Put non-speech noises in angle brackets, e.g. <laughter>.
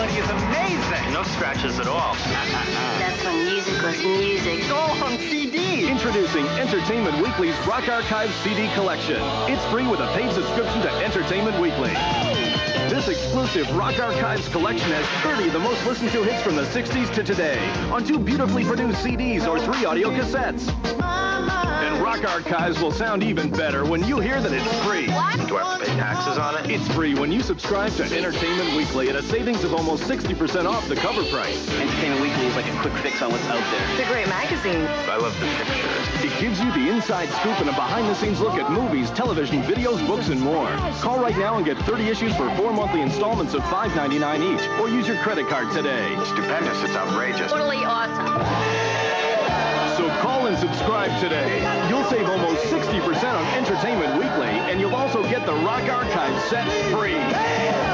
quality is amazing. No scratches at all. <laughs> That's when music was music. It's all on CD. Introducing Entertainment Weekly's Rock Archives CD collection. It's free with a paid subscription to Entertainment Weekly. This exclusive Rock Archives collection has 30 of the most listened to hits from the 60s to today on two beautifully produced CDs or three audio cassettes. And Rock Archives will sound even better when you hear that it's free. Do I have to pay taxes on it? It's free when you subscribe to Entertainment Weekly at a savings of almost 60% off the cover price. Entertainment Weekly is like a quick fix on what's out there. It's a great magazine. I love the pictures. It gives you the inside scoop and a behind-the-scenes look at movies, television, videos, books, and more. Call right now and get 30 issues for four monthly installments of $5.99 each, or use your credit card today. Stupendous. It's outrageous. Totally awesome. So call and subscribe today. You'll save almost 60% on Entertainment Weekly, and you'll also get the Rock Archive set free.